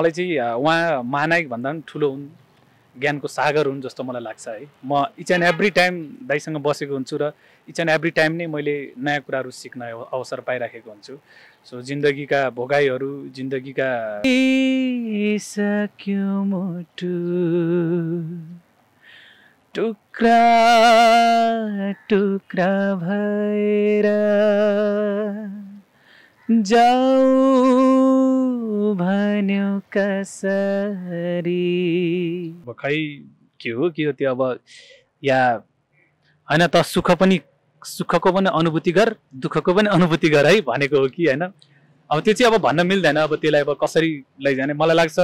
मलाई चाहिँ उहाँ महानायक भन्दा पनि ठुलो हुन् ज्ञानको सागर हुन् जस्तो मलाई लाग्छ है। म इच एन्ड एभ्री टाइम दाइसँग बसेको हुन्छु र इच एन्ड एभ्री टाइम नै मैले नयाँ कुराहरू सिक्न अव- अवसर पाइराखेको हुन्छु। सो जिन्दगीका भोगाइहरू जिन्दगीका टुक्रा टुक्रा भएर जाऊ भन्यो कसरी? खै के हो के हो त्यो अब या होइन त सुख पनि सुखको पनि अनुभूति गर दुःखको पनि अनुभूति गर है भनेको हो कि होइन? अब त्यो चाहिँ अब भन्न मिल्दैन अब त्यसलाई अब कसरी लैजाने? मलाई लाग्छ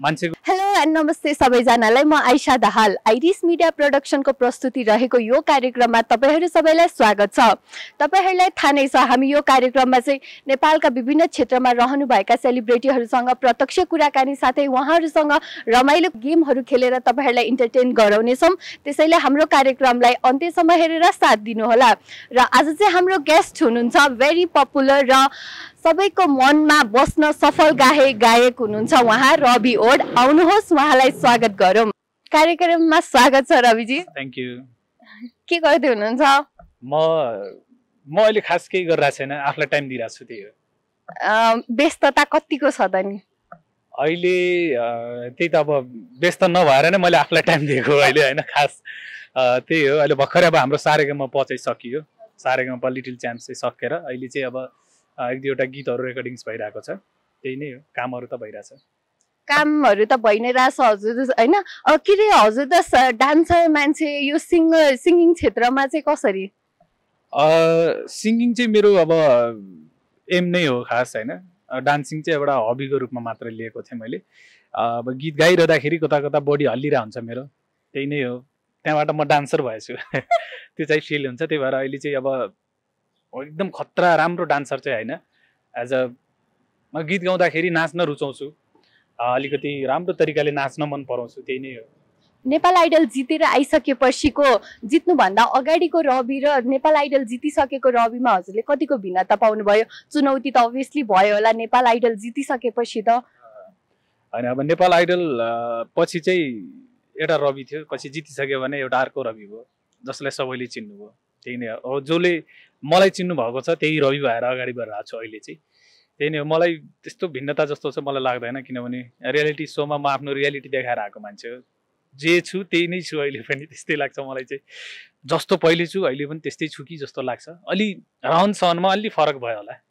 मान्छेको हेलो एन्ड नमस्ते सबैजनालाई। म आइसा दाहाल। आइरिस मिडिया प्रोडक्सनको प्रस्तुति रहेको यो कार्यक्रममा तपाईँहरू सबैलाई स्वागत छ। तपाईँहरूलाई थाहा नै छ हामी यो कार्यक्रममा चाहिँ नेपालका विभिन्न क्षेत्रमा रहनुभएका सेलिब्रेटीहरूसँग प्रत्यक्ष कुराकानी साथै उहाँहरूसँग रमाइलो गेमहरू खेलेर तपाईँहरूलाई इन्टरटेन गराउनेछौँ। त्यसैले हाम्रो कार्यक्रमलाई अन्त्यसम्म हेरेर साथ दिनुहोला। र आज चाहिँ हाम्रो गेस्ट हुनुहुन्छ भेरी पपुलर र सबैको मनमा बस्न सफल गाए गायक हुनुहुन्छ उहाँ रवि ओड। आउनुहोस् उहाँलाई स्वागत गरौँ। कार्यक्रममा स्वागत छ रविजी। थ्याङ्क यू के गर्दै हुनुहुन्छ? म म अहिले खास केही गरिरहेको छैन आफूलाई टाइम दिइरहेको छु त्यही हो। व्यस्तता कतिको छ त नि? अहिले त्यही त अब व्यस्त नभएर नै मैले आफूलाई टाइम दिएको अहिले होइन खास। त्यही हो अहिले भर्खरै अब हाम्रो सारेगामा पचाइ सकियो सारेगामा लिटिल च्याम्प चाहिँ सकेर अहिले चाहिँ अब एक दुईवटा गीतहरू रेकर्डिङ्स भइरहेको छ। त्यही नै हो। कामहरू त भइरहेछ। कामहरू त भइ नै रहेछ हजुर। होइन? के अरे हजुर त डान्सर मान्छे यो सिङ्गर सिङ्गिङ क्षेत्रमा चाहिँ कसरी? सिङ्गिङ चाहिँ मेरो अब एम नै हो खास होइन? डान्सिङ चाहिँ एउटा हबीको रूपमा मात्र लिएको थिएँ मैले। अब गीत गाइरहँदाखेरि कता कता बडी हल्लिरहेको हुन्छ मेरो। त्यही नै हो। त्यहाँबाट म डान्सर भएछु। त्यो चाहिँ फिल हुन्छ। त्यही भएर अहिले चाहिँ अब एकदम खतरा राम्रो डान्सर चाहिँ होइन। एज अ म गीत गाउँदाखेरि नाच्न रुचाउँछु। अलिकति राम्रो तरिकाले नाच्न मन पराउँछु त्यही नै हो। नेपाल आइडल जितेर आइसकेपछिको जित्नुभन्दा अगाडिको रवि र नेपाल आइडल जितिसकेको रविमा हजुरले कतिको भिन्नता पाउनुभयो? चुनौती त अभियसली भयो होला नेपाल आइडल जितिसकेपछि त। होइन अब नेपाल आइडल पछि चाहिँ एउटा रवि थियो पछि जितिसक्यो भने एउटा अर्को रवि भयो जसलाई सबैले चिन्नुभयो त्यही नै हो। जसले मलाई चिन्नु भएको छ त्यही रवि भएर अगाडि बढिरहेको छु अहिले चाहिँ। त्यही नै हो मलाई त्यस्तो भिन्नता जस्तो चाहिँ मलाई लाग्दैन किनभने रियालिटी सोमा म आफ्नो रियालिटी देखाएर आएको मान्छे हो। जे छु त्यही नै छु अहिले पनि त्यस्तै लाग्छ मलाई चाहिँ। जस्तो पहिले छु अहिले पनि त्यस्तै छु कि जस्तो लाग्छ। अलि रहन सहनमा अलि फरक भयो होला।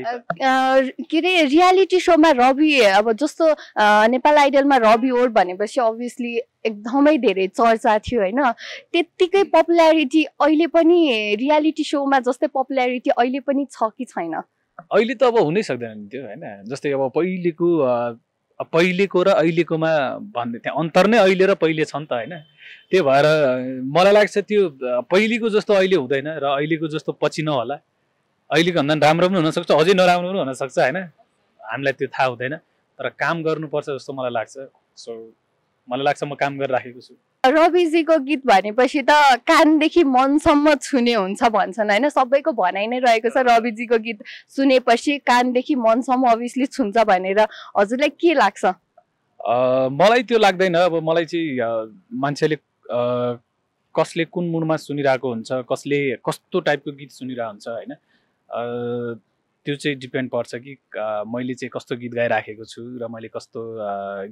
के अरे रियालिटी सोमा रवि अब जस्तो नेपाल आइडलमा रवि ओड भनेपछि अभियसली एकदमै धेरै चर्चा थियो होइन? त्यत्तिकै पपुल्यारिटी अहिले पनि रियालिटी सोमा जस्तै पपुल्यारिटी अहिले पनि छ कि छैन? अहिले त अब हुनै सक्दैन नि त्यो होइन? जस्तै अब पहिलेको पहिलेको र अहिलेकोमा भन्ने त्यहाँ अन्तर नै अहिले र पहिले छ नि त होइन? त्यही भएर मलाई लाग्छ त्यो पहिलेको जस्तो अहिले हुँदैन र अहिलेको जस्तो पछि नहोला। अहिलेको भन्दा राम्रो पनि हुनसक्छ अझै नराम्रो पनि हुनसक्छ होइन? हामीलाई त्यो थाहा हुँदैन तर काम गर्नुपर्छ जस्तो मलाई लाग्छ। सो मलाई लाग्छ म काम गरिराखेको छु। रविजीको गीत भनेपछि त कानदेखि मनसम्म छुने हुन्छ भन्छन् होइन? सबैको भनाइ नै रहेको छ रविजीको गीत सुनेपछि कानदेखि मनसम्म अभियसली छुन्छ भनेर। हजुरलाई के लाग्छ? मलाई त्यो लाग्दैन। अब मलाई चाहिँ मान्छेले कसले कुन मुडमा सुनिरहेको हुन्छ कसले कस्तो टाइपको गीत सुनिरहेको हुन्छ होइन? त्यो चाहिँ डिपेन्ड पर्छ कि मैले चाहिँ कस्तो गीत गाइराखेको छु र मैले कस्तो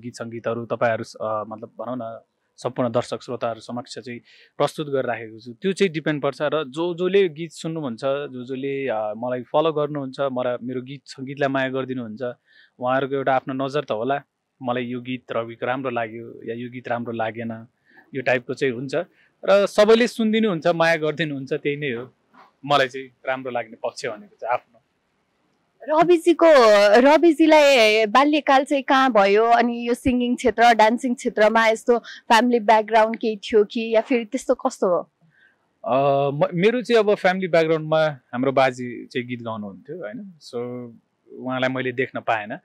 गीत सङ्गीतहरू तपाईँहरू मतलब भनौँ न सम्पूर्ण दर्शक श्रोताहरू समक्ष चाहिँ प्रस्तुत गरिराखेको छु। त्यो चाहिँ डिपेन्ड पर्छ र जो जसले गीत सुन्नुहुन्छ जो जसले मलाई फलो गर्नुहुन्छ मलाई मेरो गीत सङ्गीतलाई माया गरिदिनुहुन्छ उहाँहरूको एउटा आफ्नो नजर त होला। मलाई यो गीत रविको राम्रो लाग्यो या यो गीत राम्रो लागेन यो टाइपको चाहिँ हुन्छ। र सबैले सुनिदिनु हुन्छ माया गरिदिनुहुन्छ त्यही नै हो। मलाई चाहिँ राम्रो लाग्ने पक्ष भनेको चाहिँ आफ्नो। रविजीको रविजीलाई बाल्यकाल चाहिँ कहाँ भयो? अनि यो सिङ्गिङ क्षेत्र डान्सिङ क्षेत्रमा यस्तो फ्यामिली ब्याकग्राउन्ड केही थियो कि या फेरि त्यस्तो कस्तो हो? मेरो चाहिँ अब फ्यामिली ब्याकग्राउन्डमा हाम्रो बाजे चाहिँ गीत गाउनुहुन्थ्यो होइन? सो उहाँलाई मैले देख्न पाएन।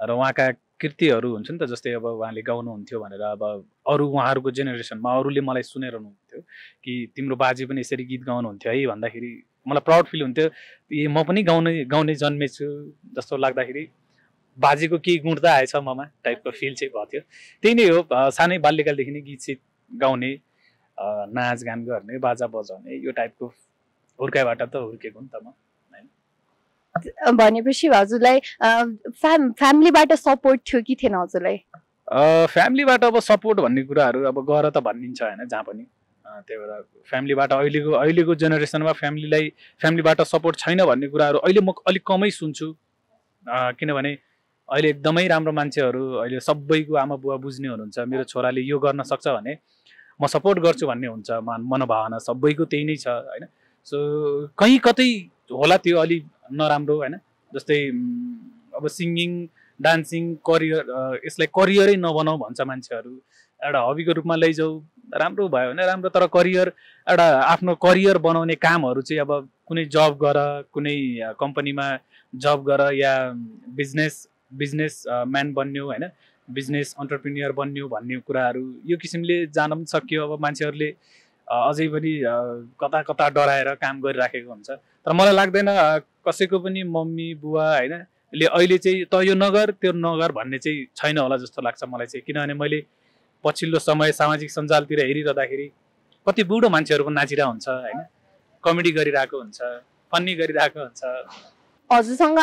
र उहाँका कृतिहरू हुन्छ नि त जस्तै अब उहाँले गाउनुहुन्थ्यो भनेर अब अरू उहाँहरूको जेनेरेसनमा अरूले मलाई सुनाइरहनुहुन्थ्यो कि तिम्रो बाजे पनि यसरी गीत गाउनुहुन्थ्यो है भन्दाखेरि मलाई प्राउड फिल हुन्थ्यो। ए म पनि गाउने गाउने जन्मेछु जस्तो लाग्दाखेरि बाजेको केही गुण त आएछ ममा टाइपको फिल चाहिँ भएको थियो। त्यही नै हो सानै बाल्यकालदेखि नै गीत सित गाउने नाचगान गर्ने बाजा बजाउने यो टाइपको हुर्काइबाट त हुर्केको नि त म। भनेपछि हजुरलाई फ्यामिलीबाट सपोर्ट थियो कि थिएन हजुरलाई? फ्यामिलीबाट अब सपोर्ट भन्ने कुराहरू अब गर त भनिन्छ होइन जहाँ पनि। त्यही भएर फ्यामिलीबाट अहिलेको अहिलेको जेनेरेसनमा फ्यामिलीलाई फ्यामिलीबाट सपोर्ट छैन भन्ने कुराहरू अहिले म अलिक कमै सुन्छु। किनभने अहिले एकदमै राम्रो मान्छेहरू अहिले सबैको आमा बुवा बुझ्ने हुनुहुन्छ मेरो छोराले यो गर्न सक्छ भने म सपोर्ट गर्छु भन्ने हुन्छ मन मनोभावना सबैको त्यही नै छ होइन। सो कहीँ कतै होला त्यो अलि नराम्रो होइन? जस्तै अब सिङ्गिङ डान्सिङ करियर यसलाई करियरै नबनाऊ भन्छ मान्छेहरू। एउटा हबीको रूपमा लैजाऊ। राम्रो भयो भने राम्रो तर करियर एउटा आफ्नो करियर बनाउने कामहरू चाहिँ अब कुनै जब गर कुनै कम्पनीमा जब गर या बिजनेस बिजनेस म्यान बन्यो होइन? बिजनेस अन्टरप्रिनियर बन्यो भन्ने कुराहरू यो किसिमले जान पनि सकियो। अब मान्छेहरूले अझै पनि कता कता डराएर काम गरिराखेको हुन्छ। तर मलाई लाग्दैन कसैको पनि मम्मी बुवा होइन ले अहिले चाहिँ त यो नगर त्यो नगर भन्ने चाहिँ छैन होला जस्तो लाग्छ मलाई चाहिँ। किनभने मैले पछिल्लो समय सामाजिक सञ्जालतिर हेरिरहँदाखेरि कति बुढो मान्छेहरू पनि नाचिरहेको हुन्छ होइन। कमेडी गरिरहेको हुन्छ फन्नी गरिरहेको हुन्छ। हजुरसँग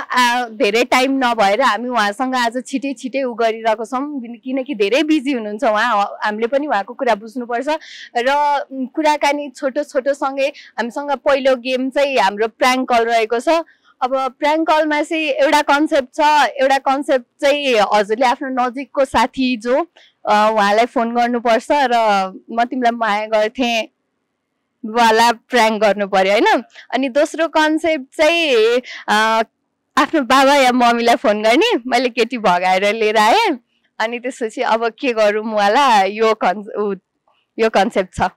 धेरै टाइम नभएर हामी उहाँसँग आज छिटै छिटै उ गरिरहेको छौँ। किन- किनकि धेरै बिजी हुनुहुन्छ उहाँ। हामीले पनि उहाँको कुरा बुझ्नुपर्छ। र कुराकानी छोटो छोटोसँगै हामीसँग पहिलो गेम चाहिँ हाम्रो प्र्याङ्क कल रहेको छ। अब प्र्याङ्क कलमा चाहिँ एउटा कन्सेप्ट छ। एउटा कन्सेप्ट चाहिँ हजुरले आफ्नो नजिकको साथी जो उहाँलाई फोन गर्नुपर्छ। र म तिमीलाई माया गर्थेँ। वाला प्र्याङ्क गर्नु पर्यो होइन? अनि दोस्रो कन्सेप्ट चाहिँ आफ्नो बाबा या मम्मीलाई फोन गर्ने। मैले केटी भगाएर लिएर आएँ। अनि त्यसपछि अब के गरौँ वाला यो कन् यो कन्सेप्ट छ।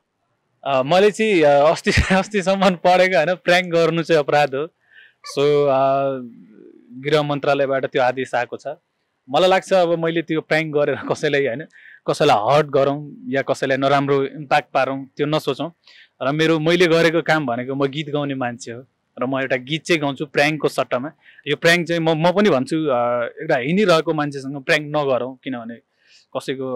मैले चाहिँ अस्ति अस्तिसम्म पढेको होइन? प्र्याङ्क गर्नु चाहिँ अपराध हो। सो गृह मन्त्रालयबाट त्यो आदेश आएको छ। मलाई लाग्छ अब मैले त्यो प्र्याङ्क गरेर कसैलाई होइन? कसैलाई हर्ट गरौँ या कसैलाई नराम्रो इम्प्याक्ट पारौँ त्यो नसोचौँ। र मेरो मैले गरेको काम भनेको म गीत गाउने मान्छे हो र म एउटा गीत चाहिँ गाउँछु प्र्याङ्कको सट्टामा। यो प्र्याङ्क चाहिँ म म पनि भन्छु एउटा हिँडिरहेको मान्छेसँग प्र्याङ्क नगरौँ किनभने कसैको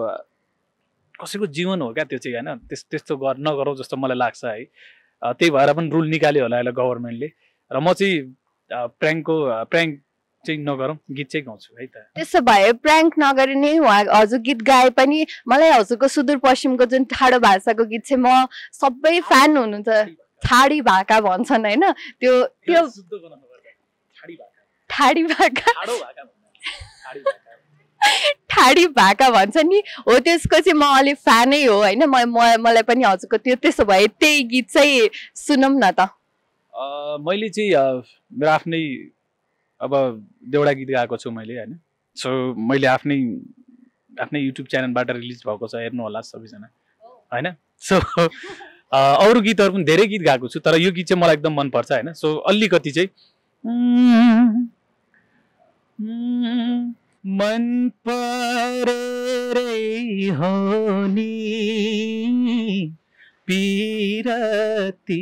कसैको जीवन हो क्या त्यो चाहिँ होइन। त्यस त्यस्तो गर नगरौँ जस्तो मलाई लाग्छ है। त्यही भएर पनि रुल निकाल्यो होला यसलाई गभर्मेन्टले। र म चाहिँ प्र्याङ्कको प्र्याङ्क चाहिँ नगरौँ गीत चाहिँ गाउँछु है त। त्यसो भए प्र्याङ्क नगरी नै उहाँ हजुर गीत गाए पनि मलाई हजुरको सुदूरपश्चिमको जुन ठाडो भाषाको गीत चाहिँ म सबै फ्यान हुनुहुन्छ। ठाडी भाका भन्छन् होइन? त्यो त्यो ठाडी भाका। ठाडी भाका। भन्छ नि। हो त्यसको चाहिँ म अलिक फ्यानै हो होइन? म मलाई पनि हजुरको त्यो त्यसो भए त्यही गीत चाहिँ सुनौँ न त। मैले चाहिँ मेरो आफ्नै अब देउडा गीत गाएको छु मैले होइन? सो मैले आफ्नै आफ्नै युट्युब च्यानलबाट रिलिज भएको छ हेर्नु होला सबैजना होइन? सो अरू गीतहरू पनि धेरै गीत गाएको छु तर यो गीत चाहिँ मलाई एकदम मनपर्छ होइन? सो अलिकति चाहिँ मन नि पिरती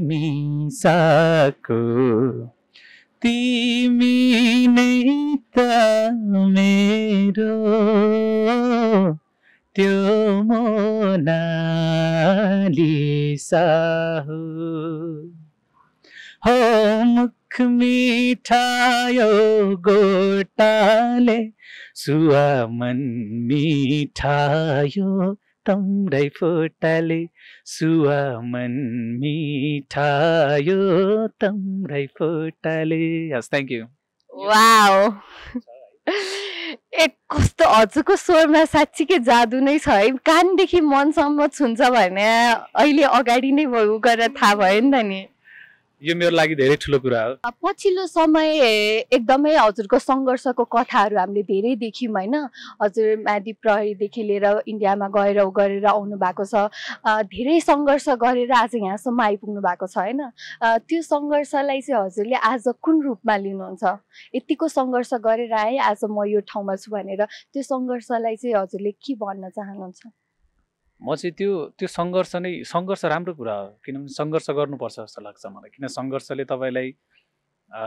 मिसाको तिमी नै त मेरो त्यो मोनालिसा हो हो मुख मिठायो गोटाले सुवा मन मिठायो तम्रै फोटाले सुवा मन मिठायो तम्रै फोटाले हस् थ्याङ्क यू वाओ ए कस्तो हजुरको स्वरमा साँच्चीकै जादु नै छ है कानदेखि मनसम्म छुन्छ भने अहिले अगाडि नै भयो गरेर थाहा भयो नि त नि यो मेरो लागि धेरै ठुलो कुरा हो। पछिल्लो समय एकदमै हजुरको सङ्घर्षको कथाहरू हामीले धेरै देख्यौँ होइन। हजुर माथि प्रहरीदेखि लिएर इन्डियामा गएर गरेर आउनु भएको छ। धेरै सङ्घर्ष गरेर आज यहाँसम्म आइपुग्नु भएको छ होइन। त्यो सङ्घर्षलाई चाहिँ हजुरले आज कुन रूपमा लिनुहुन्छ? यतिको सङ्घर्ष गरेर आएँ आज म यो ठाउँमा छु भनेर त्यो सङ्घर्षलाई चाहिँ हजुरले के भन्न चाहनुहुन्छ? म चाहिँ त्यो त्यो सङ्घर्ष नै सङ्घर्ष राम्रो कुरा हो किनभने सङ्घर्ष गर्नुपर्छ जस्तो लाग्छ मलाई। किन सङ्घर्षले तपाईँलाई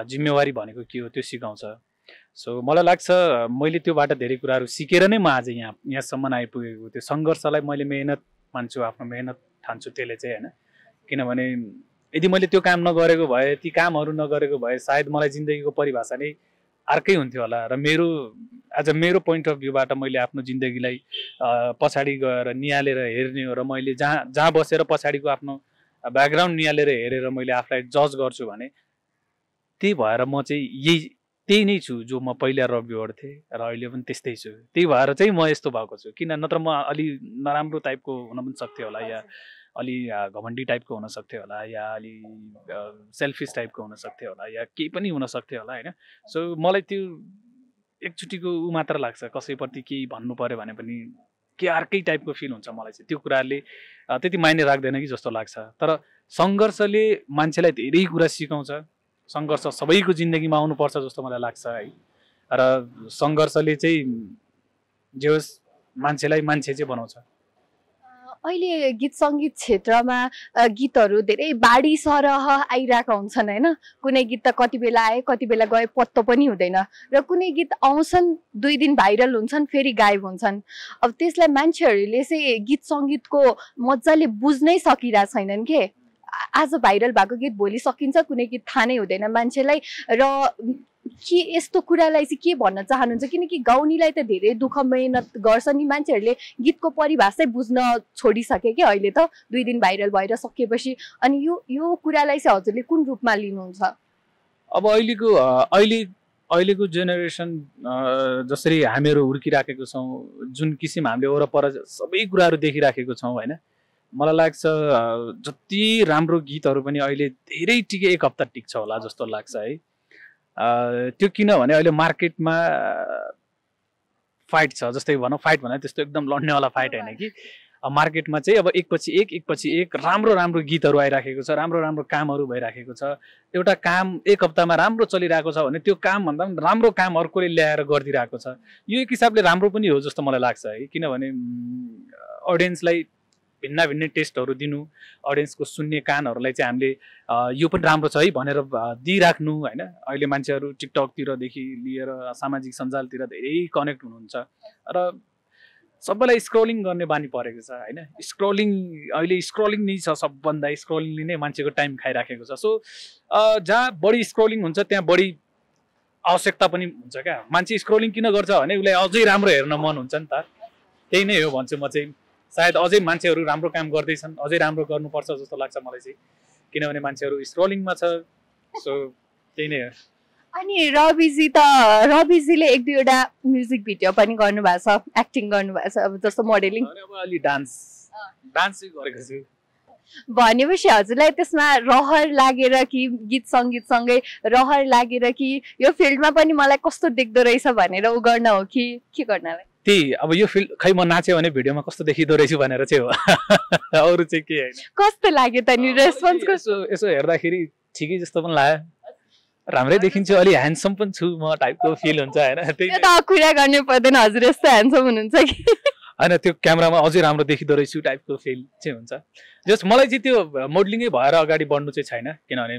जिम्मेवारी भनेको के हो त्यो सिकाउँछ। सो मलाई लाग्छ मैले त्योबाट धेरै कुराहरू सिकेर नै म आज यहाँ यहाँसम्म आइपुगेको। त्यो सङ्घर्षलाई मैले मेहनत मान्छु आफ्नो मेहनत ठान्छु त्यसले चाहिँ होइन। किनभने यदि मैले त्यो काम नगरेको भए ती कामहरू नगरेको भए सायद मलाई जिन्दगीको परिभाषा नै अर्कै हुन्थ्यो होला। र मेरो अ मेरो पोइन्ट अफ भ्यूबाट मैले आफ्नो जिन्दगीलाई पछाडि गएर निहालेर हेर्ने हो र मैले जहाँ जहाँ बसेर पछाडिको आफ्नो ब्याकग्राउन्ड निहालेर हेरेर मैले आफूलाई जज गर्छु भने त्यही भएर म चाहिँ यही त्यही नै छु जो म पहिला रब्युवर थिएँ र अहिले पनि त्यस्तै छु। त्यही भएर चाहिँ म यस्तो भएको छु। किन नत्र म अलि नराम्रो टाइपको हुन पनि सक्थ्यो होला या अलि घमण्डी टाइपको हुनसक्थ्यो होला या अलि सेल्फिस टाइपको हुनसक्थ्यो होला या केही पनि हुनसक्थ्यो होला होइन? सो मलाई त्यो एकचोटिको ऊ मात्र लाग्छ कसैप्रति केही भन्नु पऱ्यो भने पनि के अर्कै टाइपको फिल हुन्छ मलाई चाहिँ। त्यो कुराले त्यति माइने राख्दैन कि जस्तो लाग्छ। तर सङ्घर्षले मान्छेलाई धेरै कुरा सिकाउँछ। सङ्घर्ष सबैको जिन्दगीमा आउनुपर्छ जस्तो मलाई लाग्छ है? र सङ्घर्षले चाहिँ जे होस् मान्छेलाई मान्छे चाहिँ बनाउँछ। अहिले गीत सङ्गीत क्षेत्रमा गीतहरू धेरै बाढी सरह आइरहेका हुन्छन् होइन? कुनै गीत त कति बेला आए कति बेला गए पत्तो पनि हुँदैन। र कुनै गीत आउँछन् दुई दिन भाइरल हुन्छन् फेरि गायब हुन्छन्। अब त्यसलाई मान्छेहरूले चाहिँ गीत सङ्गीतको मजाले बुझ्नै सकिरहेको छैनन् के? आज भाइरल भएको गीत भोलि सकिन्छ कुनै गीत थाहा नै हुँदैन मान्छेलाई। र के यस्तो कुरालाई चाहिँ के भन्न चाहनुहुन्छ? किनकि गाउनीलाई त धेरै दुःख मेहनत गर्छ नि मान्छेहरूले। गीतको परिभाषै बुझ्न छोडिसके कि अहिले त। दुई दिन भाइरल भएर सकिएपछि अनि यो यो कुरालाई चाहिँ हजुरले कुन रूपमा लिनुहुन्छ? अब अहिलेको अहिले अहिलेको जेनेरेसन जसरी हामीहरू हुर्किराखेको छौँ जुन किसिम हामीले वरपर सबै कुराहरू देखिराखेको छौँ होइन? मलाई लाग्छ जति राम्रो गीतहरू पनि अहिले धेरै टिके एक हप्ता टिक्छ होला जस्तो लाग्छ है। त्यो किनभने अहिले मार्केटमा फाइट छ जस्तै भनौँ फाइट भने त्यस्तो एकदम लड्नेवाला फाइट होइन कि। मार्केटमा चाहिँ अब एकपछि एक एकपछि एक राम्रो राम्रो गीतहरू आइराखेको छ राम्रो राम्रो कामहरू भइराखेको छ। एउटा काम एक हप्तामा राम्रो चलिरहेको छ भने त्यो कामभन्दा पनि राम्रो काम अर्कोले ल्याएर गरिदिरहेको छ। यो एक हिसाबले राम्रो पनि हो जस्तो मलाई लाग्छ है किनभने अडियन्सलाई भिन्न भिन्न टेस्टहरू दिनु अडियन्सको सुन्ने कानहरूलाई चाहिँ हामीले यो पनि राम्रो छ है भनेर दिइराख्नु होइन? अहिले मान्छेहरू टिकटकतिरदेखि लिएर सामाजिक सञ्जालतिर धेरै कनेक्ट हुनुहुन्छ र सबैलाई स्क्रोलिङ गर्ने बानी परेको छ होइन? स्क्रोलिङ अहिले स्क्रोलिङ नै छ सबभन्दा स्क्रोलिङले नै मान्छेको टाइम खाइराखेको छ। सो जहाँ बढी स्क्रोलिङ हुन्छ त्यहाँ बढी आवश्यकता पनि हुन्छ क्या। मान्छे स्क्रोलिङ किन गर्छ भने उसलाई अझै राम्रो हेर्न मन हुन्छ नि त। त्यही नै हो भन्छु म चाहिँ। सायद अझै मान्छेहरू राम्रो काम गर्दैछन् अझै राम्रो गर्नुपर्छ जस्तो लाग्छ मलाई चाहिँ। किनभने मान्छेहरू स्क्रोलिङमा छ सो त्यही नै हो। अनि रविजी त रविजीले एक दुईवटा म्युजिक भिडियो पनि गर्नुभएको छ एक्टिङ गर्नुभएको छ अब जस्तो मोडेलिङ अलि डान्स डान्स गरेको छु। भनेपछि हजुरलाई त्यसमा रहर लागेर कि गीत सङ्गीतसँगै रहर लागेर कि यो फिल्डमा पनि मलाई कस्तो देख्दो रहेछ भनेर उ गर्न हो कि? के गर्नलाई? त्यही अब यो फिल्ड खै म नाच्यो भने भिडियोमा कस्तो देखिँदो रहेछु भनेर चाहिँ हो। अरू चाहिँ के होइन? कस्तो लाग्यो त नि रेस्पोन्स यसो यसो हेर्दाखेरि ठिकै जस्तो पनि लाग्यो। राम्रै देखिन्छु अलि ह्यान्डसम पनि छु म टाइपको फिल हुन्छ होइन त्यही त कुरा गर्नु पर्दैन हजुर यस्तो ह्यान्डसम हुनुहुन्छ कि? होइन त्यो क्यामरामा अझै राम्रो देखिँदो रहेछु टाइपको फिल चाहिँ हुन्छ। जस मलाई चाहिँ त्यो मोडलिङै भएर अगाडि बढ्नु चाहिँ छैन किनभने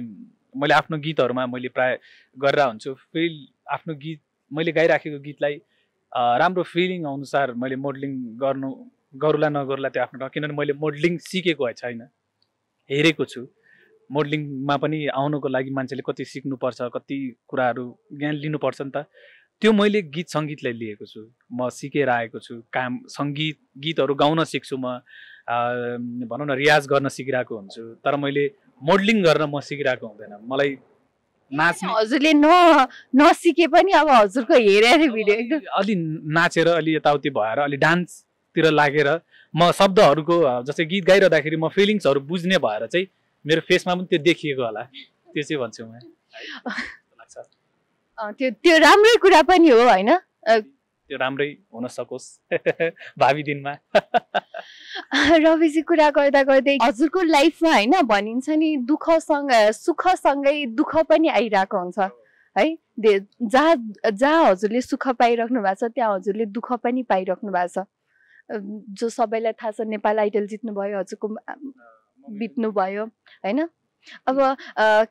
मैले आफ्नो गीतहरूमा मैले प्राय गरेर हुन्छु। फिल आफ्नो गीत मैले गाइराखेको गीतलाई राम्रो फिलिङ अनुसार मैले मोडलिङ गर्नु गरौँला नगरौँला त्यो आफ्नो किनभने मैले मोडलिङ सिकेको छैन। हेरेको छु। मोडलिङमा पनि आउनुको लागि मान्छेले कति सिक्नुपर्छ कति कुराहरू ज्ञान लिनुपर्छ नि त। त्यो मैले गीत सङ्गीतलाई लिएको छु। म सिकेर आएको छु। काम सङ्गीत गीतहरू गाउन सिक्छु म। भनौँ न रियाज गर्न सिकिरहेको हुन्छु। तर मैले मोडलिङ गर्न म सिकिरहेको हुँदैन। मलाई नाच्ने हजुरले न नसिके पनि अब हजुरको हेरेर भिडियो एकदम अलि नाचेर अलि यताउति भएर अलि डान्सतिर लागेर म शब्दहरूको जस्तै गीत गाइरहँदाखेरि म फिलिङ्सहरू बुझ्ने भएर चाहिँ मेरो फेसमा पनि त्यो देखिएको होला। त्यो चाहिँ भन्छु म। त्यो त्यो राम्रै कुरा पनि हो होइन? त्यो राम्रै हुन सकोस् भावी दिनमा। रविजी कुरा गर्दा गर्दै हजुरको लाइफमा होइन भनिन्छ नि दुःखसँग सुखसँगै दुःख पनि आइरहेको हुन्छ। है जहाँ जहाँ हजुरले सुख पाइराख्नु भएको छ त्यहाँ हजुरले दुःख पनि पाइराख्नु भएको छ। जो सबैलाई थाहा छ नेपाल आइडल जित्नुभयो हजुरको बित्नुभयो होइन? अब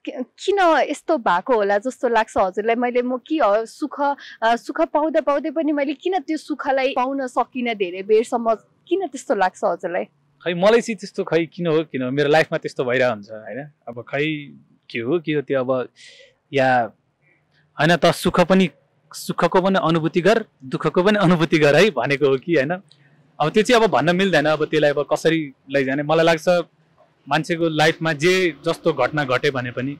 किन यस्तो भएको होला जस्तो लाग्छ हजुरलाई? मैले म के सुख सुख पाउँदा पाउँदै पनि मैले किन त्यो सुखलाई पाउन सकिनँ धेरै बेरसम्म? किन त्यस्तो लाग्छ हजुरलाई? खै मलाई चाहिँ त्यस्तो खै किन हो? किन मेरो लाइफमा त्यस्तो भइरहेको हुन्छ होइन? अब खै के हो? के हो त्यो अब या होइन त सुख पनि सुखको पनि अनुभूति गर दुःखको पनि अनुभूति गर है भनेको हो कि होइन? अब त्यो चाहिँ अब भन्न मिल्दैन अब त्यसलाई अब कसरी लैजाने? मलाई लाग्छ मान्छेको लाइफमा जे जस्तो घटना घट्यो भने पनि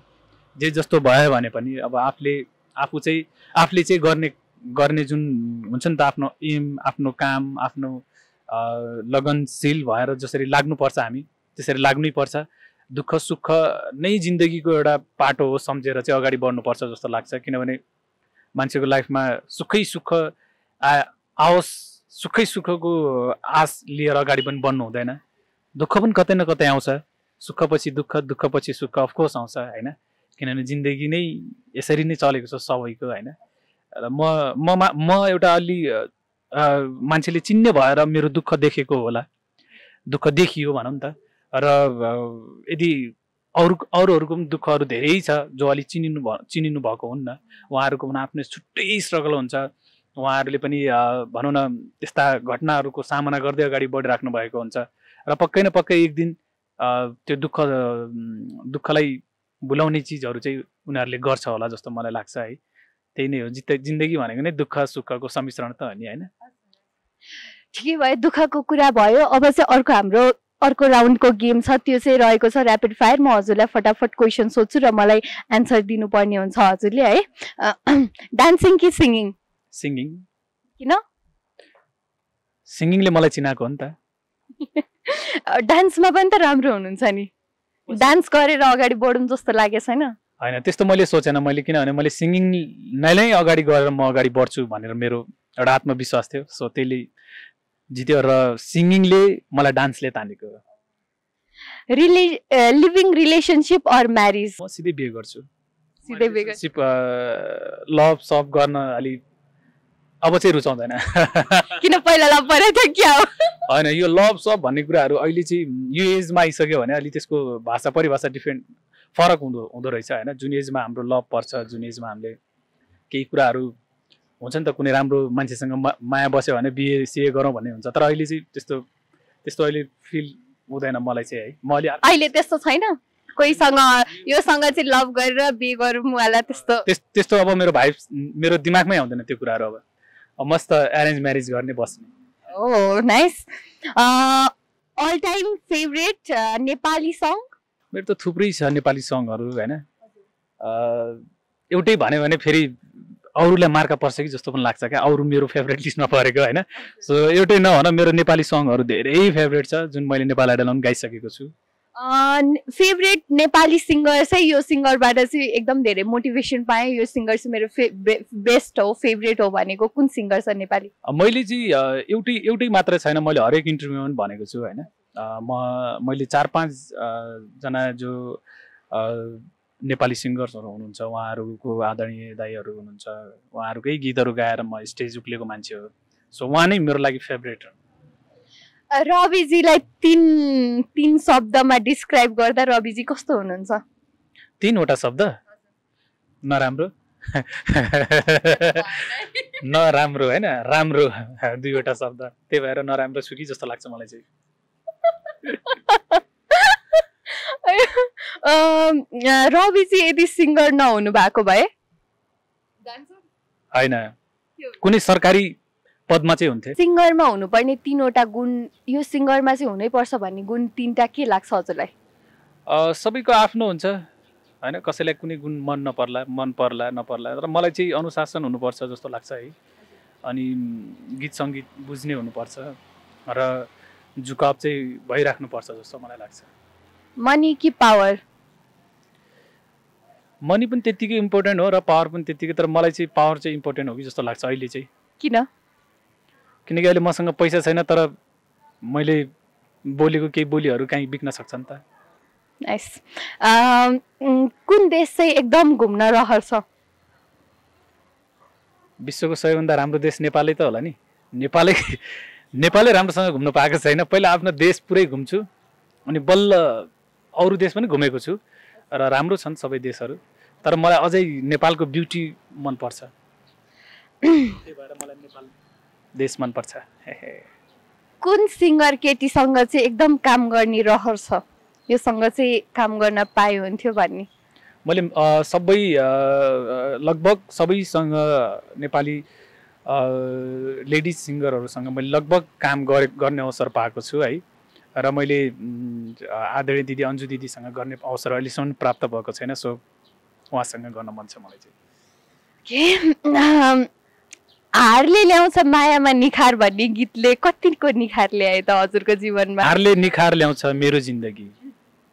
जे जस्तो भयो भने पनि अब आफूले आफू चाहिँ आफूले चाहिँ गर्ने गर्ने जुन हुन्छ नि त आफ्नो एम आफ्नो काम आफ्नो लगनशील भएर जसरी लाग्नुपर्छ हामी त्यसरी लाग्नै पर्छ। दुःख सुख नै जिन्दगीको एउटा पाटो हो सम्झेर चाहिँ अगाडि बढ्नुपर्छ जस्तो लाग्छ। किनभने मान्छेको लाइफमा सुखै सुख आ आओस् सुखै सुखको आश लिएर अगाडि पनि बढ्नु हुँदैन। दुःख पनि कतै न कतै आउँछ। सुखपछि दुःख दुःखपछि सुख अफकोर्स आउँछ होइन? किनभने जिन्दगी नै यसरी नै चलेको छ सबैको होइन? र म म मा- एउटा अलि मान्छेले चिन्ने भएर मेरो दुःख देखेको होला। दुःख देखियो भनौँ त। र यदि अरू अरूहरूको पनि दुःखहरू धेरै छ जो अलिक चिनिनु भ चिनिनु भएको हुन्न उहाँहरूको पनि आफ्नो छुट्टै स्ट्रगल हुन्छ। उहाँहरूले पनि भनौँ न त्यस्ता घटनाहरूको सामना गर्दै अगाडि बढिराख्नु भएको हुन्छ। र पक्कै न पक्कै एक दिन त्यो दुःख दुःखलाई भुलाउने चिजहरू चाहिँ उनीहरूले गर्छ होला जस्तो मलाई लाग्छ है। त्यही नै हो। जित जिन्दगी भनेको नै दुःख सुखको सम्मिश्रण त हो नि होइन? ठिकै भयो। दुःखको कुरा भयो। अब चाहिँ अर्को हाम्रो अर्को राउन्डको गेम छ। त्यो चाहिँ रहेको छ ऱ्यापिड फायर म हजुरलाई फटाफट क्वेसन सोध्छु र मलाई एन्सर दिनुपर्ने हुन्छ हजुरले है? डान्सिङ कि सिङ्गिङ सिङ्गिङ किन? सिङ्गिङले मलाई चिनाएको हो नि त। डान्समा पनि त राम्रो हुनुहुन्छ नि। डान्स गरेर अगाडि बढौँ जस्तो लागेको छैन होइन त्यस्तो मैले सोचेन मैले किनभने मैले सिङ्गिङ नै नै अगाडि गएर म अगाडि बढ्छु भनेर मेरो एउटा आत्मविश्वास थियो। सो त्यसले जित्यो र सिङ्गिङले मलाई डान्सले तानेको रिले लिभिङ रिलेसनसिप अर म्यारिज? म सिधै बिहे गर्छु। सिधै बिहे गर्छु। सिप लभ सप गर्न अलि अब चाहिँ रुचाउँदैन। किन पहिला लभ परेको थियो क्या हो? होइन यो लभ सप भन्ने कुराहरू अहिले चाहिँ यो एजमा आइसक्यो भने अलि त्यसको भाषा परिभाषा डिफ्रेन्ट फरक हुँदो हुँदो रहेछ होइन। जुन एजमा हाम्रो लभ पर्छ जुन एजमा हामीले केही कुराहरू हुन्छ नि त कुनै राम्रो मान्छेसँग मा- माया बस्यो भने बिहे सिए गरौँ भन्ने हुन्छ। तर अहिले चाहिँ त्यस्तो त्यस्तो अहिले फिल हुँदैन मलाई चाहिँ है। म अलि अहिले त्यस्तो छैन? कोहीसँग योसँग चाहिँ लभ गरेर बिहे गरौँ वाला त्यस्तो। त्यस त्यस्तो अब मेरो भाइ मेरो दिमागमै आउँदैन त्यो कुराहरू अब। मस्त एरेन्ज म्यारेज गर्ने बस्ने। ओ nice all time favourite Nepali song मेरो त थुप्रै छ नेपाली सङहरू होइन? अँ, एउटै भन्यो भने फेरि अरूलाई मार्का पर्छ कि जस्तो पनि लाग्छ क्या? अरू मेरो फेभरेट लिस्टमा परेको होइन? सो एउटै नभन मेरो नेपाली सङहरू धेरै फेभरेट छ जुन मैले नेपाल आइडलमा गाइसकेको छु। फेभरेट नेपाली सिङ्गर चाहिँ यो सिङ्गरबाट चाहिँ एकदम धेरै मोटिभेसन पाएँ। यो सिङ्गर चाहिँ मेरो फे बेस्ट हो फेभरेट हो भनेको कुन सिङ्गर छ नेपाली? मैले चाहिँ एउटै एउटै मात्र छैन मैले हरेक इन्टरभ्यूमा पनि भनेको छु होइन। म मैले चार पाँच अँ, जना जो नेपाली सिङ्गर्सहरू हुनुहुन्छ उहाँहरूको आदरणीय दाईहरू हुनुहुन्छ उहाँहरूकै गीतहरू गाएर म स्टेज उक्लेको मान्छे हो। सो उहाँ नै मेरो लागि फेभरेट रविजीलाई तिन तिन शब्दमा डिस्क्राइब गर्दा रविजी कस्तो हुनुहुन्छ? तिनवटा शब्द? नराम्रो। नराम्रो होइन राम्रो दुईवटा शब्द। त्यही भएर नराम्रो छु कि जस्तो लाग्छ मलाई चाहिँ। रविजी यदि सिङ्गर नहुनु भएको भए होइन। कुनै सरकारी पदमा चाहिँ हुन्थे सिङ्गरमा हुनुपर्ने तिनवटा गुण यो सिङ्गरमा चाहिँ हुनैपर्छ भन्ने गुण तिनवटा के लाग्छ हजुरलाई? सबैको आफ्नो हुन्छ। होइन कसैलाई कुनै गुण मन नपर्ला मन पर्ला नपर्ला तर मलाई चाहिँ अनुशासन हुनुपर्छ जस्तो लाग्छ है। अनि गीत सङ्गीत बुझ्ने हुनुपर्छ र झुकाव चाहिँ भइराख्नुपर्छ जस्तो मलाई लाग्छ। मनी कि पावर? मनी पनि त्यत्तिकै इम्पोर्टेन्ट हो र पावर पनि त्यत्तिकै तर मलाई चाहिँ पावर चाहिँ इम्पोर्टेन्ट हो कि जस्तो लाग्छ अहिले चाहिँ। किन? किनकि अहिले मसँग पैसा छैन तर मैले बोलेको केही बोलीहरू काहीँ बिक्न सक्छ नि त। नाइस कुन देश चाहिँ एकदम घुम्न रहर छ? विश्वको सबैभन्दा राम्रो देश नेपालै त होला नि। नेपालै नेपालै राम्रोसँग घुम्न पाएको छैन। पहिला आफ्नो देश पुरै घुम्छु अनि बल्ल अरू देश पनि घुमेको छु र राम्रो छन् सबै देशहरू। तर मलाई अझै नेपालको ब्युटी मनपर्छ। त्यही भएर मलाई नेपाल देश मनपर्छ। कुन सिङ्गर केटीसँग चाहिँ एकदम काम गर्ने रहर छ योसँग चाहिँ काम गर्न पाए हुन्थ्यो भन्ने। मैले सबै लगभग सबैसँग नेपाली लेडिज सिङ्गरहरूसँग मैले लगभग काम गरे गर्ने अवसर पाएको छु है। र मैले आदरणीय दिदी अन्जु दिदीसँग गर्ने अवसर अहिलेसम्म प्राप्त भएको छैन सो उहाँसँग गर्न मन छ मलाई चाहिँ। हारले ल्याउँछ मायामा निखार भन्ने गीतले कतिको निखार ल्यायो त हजुरको जीवनमा? हारले निखार ल्याउँछ मेरो जिन्दगी।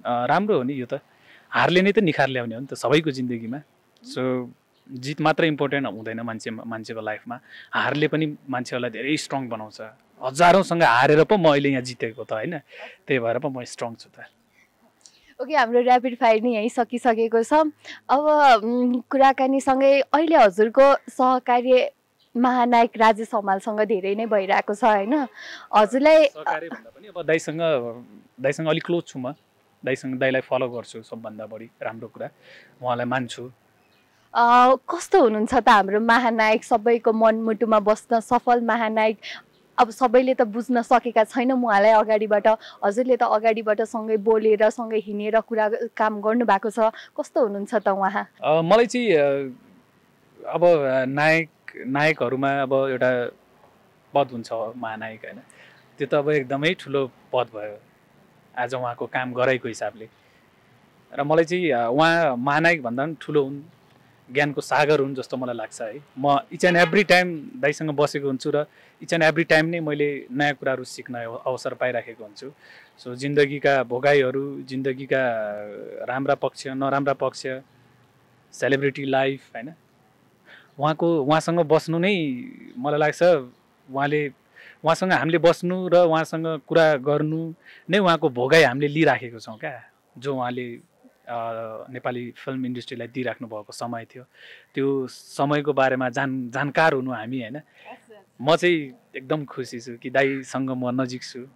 अ, राम्रो हो नि यो त। हारले नै त निखार ल्याउने हो नि त सबैको जिन्दगीमा। सो जित मात्र इम्पोर्टेन्ट हुँदैन मान्छे मान्छेको लाइफमा। हारले पनि मान्छेहरूलाई धेरै स्ट्रङ बनाउँछ। हजारौँसँग हारेर पो म अहिले यहाँ जितेको त होइन। त्यही भएर पो म स्ट्रङ छु त। ओके हाम्रो ऱ्यापिड फायर नै यहीँ सकिसकेको छ। अब कुराकानीसँगै अहिले हजुरको सहकार्य महानायक राजेश हमालसँग धेरै नै भइरहेको छ होइन? हजुरलाई दाइसँग दाइसँग अलिक क्लोज छु म। दाइसँग दाइलाई फलो गर्छु सबभन्दा बढी राम्रो कुरा। उहाँलाई मान्छु। कस्तो हुनुहुन्छ त हाम्रो महानायक? सबैको मनमुटुमा बस्न सफल महानायक। अब सबैले त बुझ्न सकेका छैनौँ उहाँलाई अगाडिबाट। हजुरले त अगाडिबाट सँगै बोलेर सँगै हिँडेर कुरा काम गर्नुभएको छ। कस्तो हुनुहुन्छ त उहाँ? मलाई चाहिँ अब नायक नायकहरूमा अब एउटा पद हुन्छ महानायक होइन? त्यो त अब एकदमै ठुलो पद भयो। आज उहाँको काम गराइको हिसाबले। र मलाई चाहिँ उहाँ महानायक भन्दा पनि ठुलो हुन् ज्ञानको सागर हुन् जस्तो मलाई लाग्छ है। म इच एन्ड एभ्री टाइम दाइसँग बसेको हुन्छु र इच एन्ड एभ्री टाइम नै मैले नयाँ कुराहरू सिक्न अव- अवसर पाइराखेको हुन्छु। सो जिन्दगीका भोगाइहरू जिन्दगीका राम्रा पक्ष नराम्रा पक्ष सेलिब्रिटी लाइफ होइन? उहाँको उहाँसँग बस्नु नै मलाई लाग्छ उहाँले उहाँसँग हामीले बस्नु र उहाँसँग कुरा गर्नु नै उहाँको भोगाइ हामीले लिइराखेको छौँ क्या जो उहाँले नेपाली फिल्म इन्डस्ट्रीलाई दिइराख्नु भएको समय थियो। त्यो समयको बारेमा जान जानकार हुनु हामी होइन? म चाहिँ एकदम खुसी छु कि दाईसँग म नजिक छु।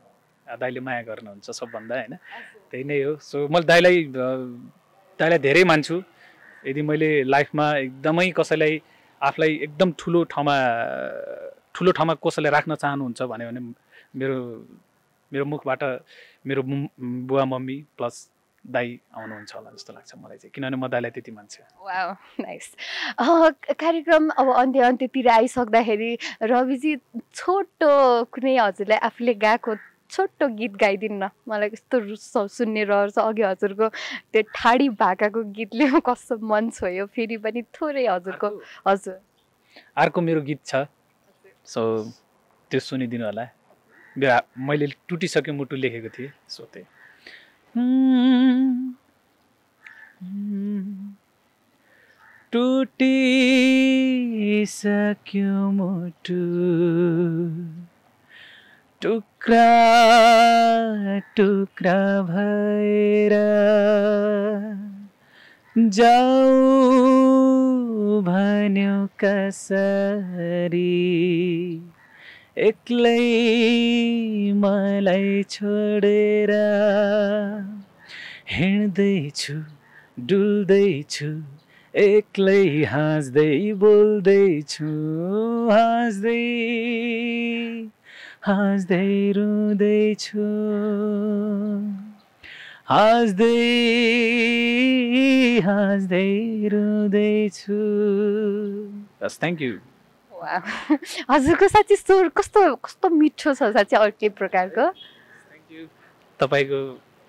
दाईले माया गर्नुहुन्छ सबभन्दा होइन? त्यही नै हो। सो मैले दाईलाई दाईलाई धेरै मान्छु। यदि मैले लाइफमा एकदमै कसैलाई आफूलाई एकदम ठुलो ठाउँमा ठुलो ठाउँमा कसैलाई राख्न चाहनुहुन्छ भन्यो भने मेरो मेरो मुखबाट मेरो बुवा मम्मी प्लस दाई आउनुहुन्छ होला जस्तो लाग्छ मलाई चाहिँ। किनभने म दाईलाई त्यति मान्छु। नाइस। कार्यक्रम अब अन्त्य अन्त्यतिर आइसक्दाखेरि रविजी छोटो कुनै हजुरलाई आफूले गाएको छोटो गीत गाइदिनु न मलाई कस्तो रुस सुन्ने रहर छ। अघि हजुरको त्यो ठाडी भाकाको गीतले कस्तो मन छोयो। फेरि पनि थोरै हजुरको हजुर। अर्को मेरो गीत छ। सो त्यो सुनिदिनु होला। मैले टुटिसक्यो मुटु लेखेको थिएँ सो त्यही टुटिसक्यो मुटु। टुक्रा टुक्रा भएर जाऊ भन्यो कसरी एक्लै मलाई छोडेर हिँड्दैछु डुल्दैछु एक्लै हाँस्दै बोल्दैछु हाँस्दै। हाँस्दै रुँदैछु हाँस्दै हाँस्दै रुँदैछु बस थ्याङ्क यू वाह। हजुरको साँच्ची स्वर कस्तो कस्तो मिठो छ साँच्ची अर्कै प्रकारको। तपाईँको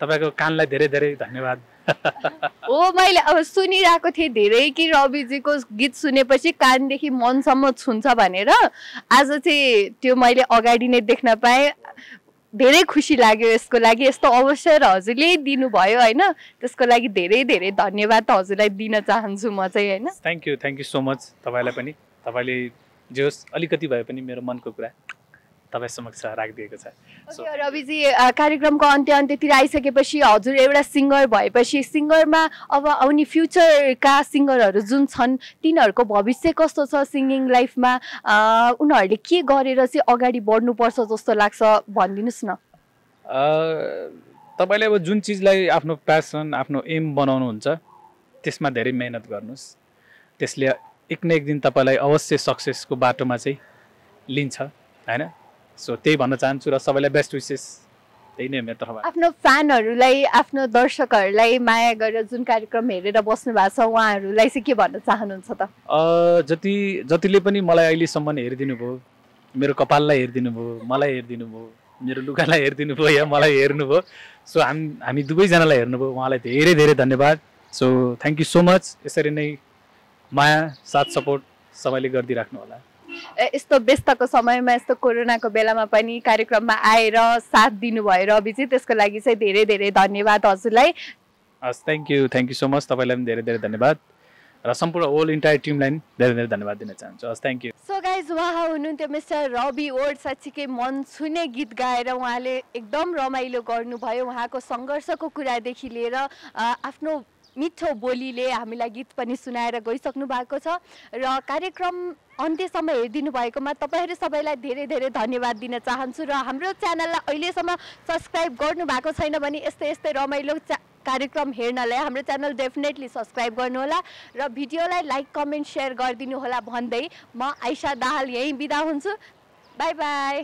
तपाईँको कानलाई धेरै धेरै धन्यवाद। हो मैले अब सुनिरहेको थिएँ धेरै कि रविजीको गीत सुनेपछि कानदेखि मनसम्म छुन्छ भनेर। आज चाहिँ त्यो मैले अगाडि नै देख्न पाएँ। धेरै खुसी लाग्यो यसको लागि। यस्तो अवसर हजुरले दिनुभयो होइन? त्यसको लागि धेरै धेरै धन्यवाद त हजुरलाई दिन चाहन्छु म चाहिँ होइन? Thank you thank you so much तपाईँलाई पनि। तपाईँले जे होस् अलिकति भए पनि मेरो मनको कुरा। तपाईँ समक्ष राखिदिएको छ। रविजी कार्यक्रमको अन्त्य अन्त्यतिर आइसकेपछि हजुर एउटा सिङ्गर भएपछि सिङ्गरमा अब आउने फ्युचरका सिङ्गरहरू जुन छन् तिनीहरूको भविष्य कस्तो छ सिङ्गिङ लाइफमा? उनीहरूले के गरेर चाहिँ अगाडि बढ्नुपर्छ जस्तो लाग्छ भनिदिनुहोस् न। अ, तपाईँले अब जुन चिजलाई आफ्नो प्यासन आफ्नो एम बनाउनुहुन्छ त्यसमा धेरै मेहनत गर्नुहोस्। त्यसले एक न एक दिन तपाईँलाई अवश्य सक्सेसको बाटोमा चाहिँ लिन्छ होइन? सो त्यही भन्न चाहन्छु र सबैलाई बेस्ट विसेस त्यही नै मेरो तर्फबाट। आफ्नो फ्यानहरूलाई आफ्नो दर्शकहरूलाई माया गरेर जुन कार्यक्रम हेरेर बस्नु भएको छ उहाँहरूलाई चाहिँ के भन्न चाहनुहुन्छ त? जति जतिले पनि मलाई अहिलेसम्म हेरिदिनु भयो मेरो कपाललाई हेरिदिनु भयो मलाई हेरिदिनु भयो मेरो लुगालाई हेरिदिनु भयो या मलाई हेर्नुभयो सो हाम हामी दुवैजनालाई हेर्नुभयो। उहाँलाई धेरै धेरै धन्यवाद। So thank you so much यसरी नै माया साथ सपोर्ट सबैले गरिदिइराख्नु होला। यस्तो व्यस्तको समयमा यस्तो कोरोनाको बेलामा पनि कार्यक्रममा आएर साथ दिनुभयो र चाहिँ त्यसको लागि चाहिँ धेरै धेरै धन्यवाद हजुरलाई। हस् thank you thank you so much तपाईँलाई पनि धेरै धेरै धन्यवाद। र सम्पूर्ण होल इन्टायर टिमलाई पनि धेरै धेरै धन्यवाद दिन चाहन्छु। हस् थ्याङ्क यू सो गाइज उहाँ हुनुहुन्थ्यो मिस्टर रवि ओड साँच्चीकै मन छुने गीत गाएर उहाँले एकदम रमाइलो गर्नुभयो। उहाँको सङ्घर्षको कुरादेखि लिएर आफ्नो मिठो बोलीले हामीलाई गीत पनि सुनाएर गइसक्नु भएको छ र कार्यक्रम अन्त्यसम्म हेरिदिनु भएकोमा तपाईँहरू सबैलाई धेरै धेरै धन्यवाद दिन चाहन्छु र हाम्रो च्यानललाई अहिलेसम्म सब्सक्राइब गर्नु भएको छैन भने यस्तै यस्तै रमाइलो कार्यक्रम हेर्नलाई हाम्रो च्यानल डेफिनेटली सब्सक्राइब गर्नुहोला र भिडियोलाई लाइक कमेन्ट सेयर गरिदिनु होला भन्दै म आइसा दाहाल यहीँ बिदा हुन्छु। Bye bye.